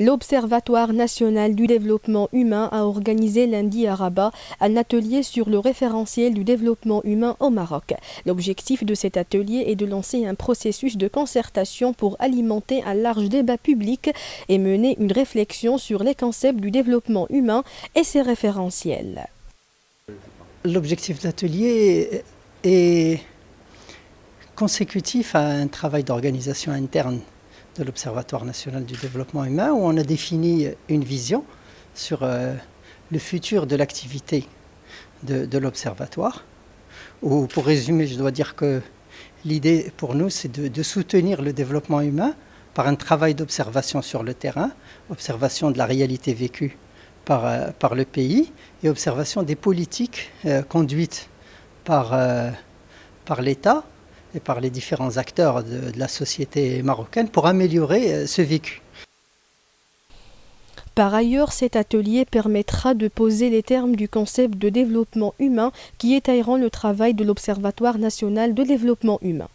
L'Observatoire national du développement humain a organisé lundi à Rabat un atelier sur le référentiel du développement humain au Maroc. L'objectif de cet atelier est de lancer un processus de concertation pour alimenter un large débat public et mener une réflexion sur les concepts du développement humain et ses référentiels. L'objectif de l'atelier est consécutif à un travail d'organisation interne de l'Observatoire national du développement humain où on a défini une vision sur euh, le futur de l'activité de, l'Observatoire. Pour résumer, je dois dire que l'idée pour nous, c'est de, soutenir le développement humain par un travail d'observation sur le terrain, observation de la réalité vécue par, euh, le pays et observation des politiques euh, conduites par l'État et par les différents acteurs de, la société marocaine pour améliorer euh, ce vécu. Par ailleurs, cet atelier permettra de poser les termes du concept de développement humain qui étayeront le travail de l'Observatoire national de développement humain.